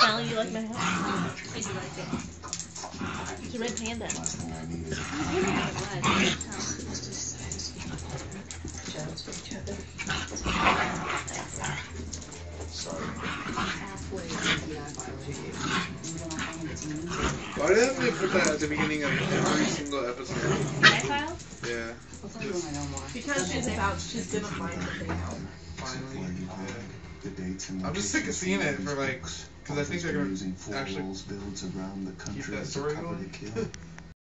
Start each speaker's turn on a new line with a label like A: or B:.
A: Sally, you like my hat?
B: Casey like it.
A: It's a red panda.
C: Last thing I need is
D: Sorry.
E: Why do they have to put that at the beginning of every single episode?
B: My file?
E: Yeah.
A: Because she's about, she's gonna find something else.
C: The and
E: I'm just sick of seeing it for like, because I think they're
C: using four
E: actually
C: builds around the country
E: that
C: a
E: story going.
C: to.